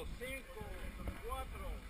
Listo, 5, 4,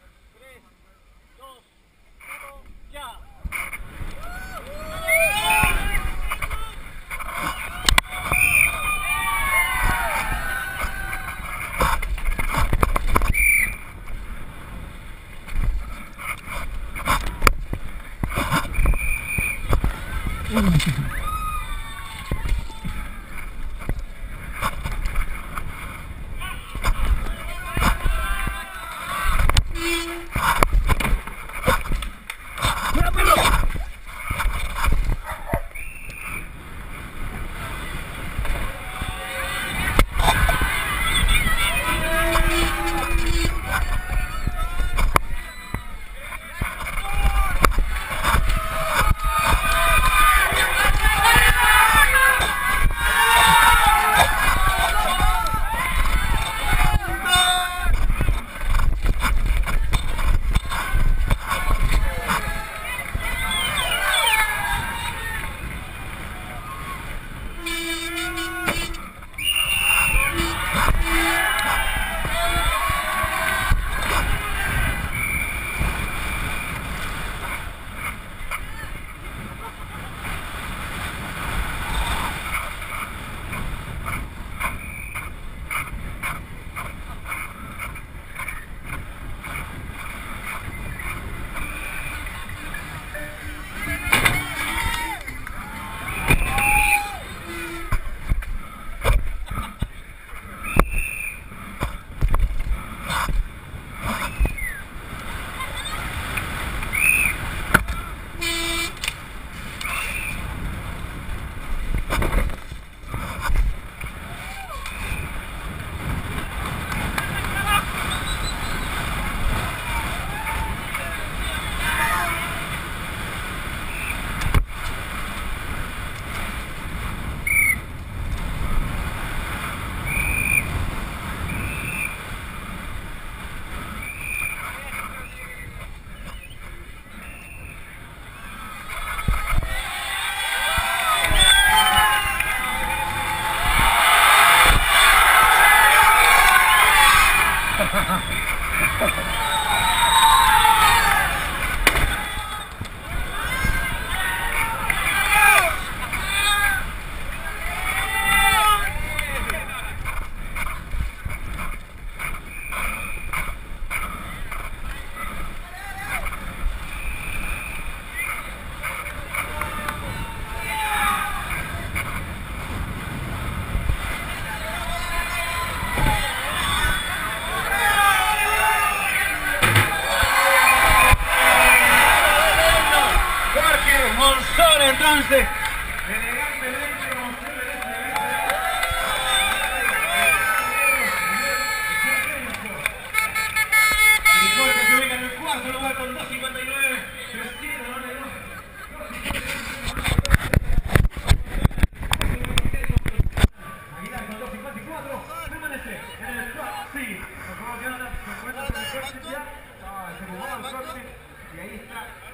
Monzón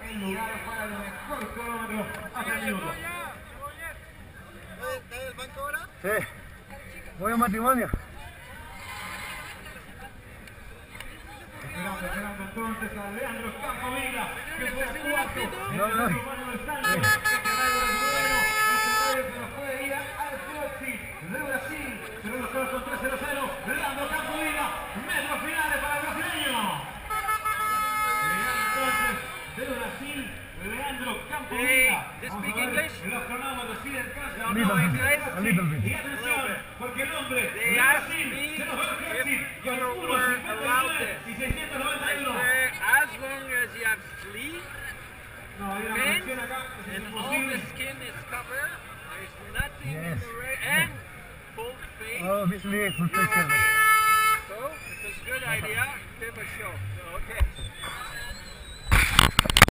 el lugar para el mejor cronómetro hasta el minuto. ¿Estás en el banco ahora? Sí. Voy a matrimonio. Esperando, esperando entonces a Leandro que fue cuarto no. Leandro Campovilla. Hey, Vamos a speak English? A little bit, a little bit. They if you were allowed this. y I 691. as long as you have sleep, and all the skin is covered, there's nothing in the and face. Oh, it's a good idea. Give a show.